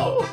Oh,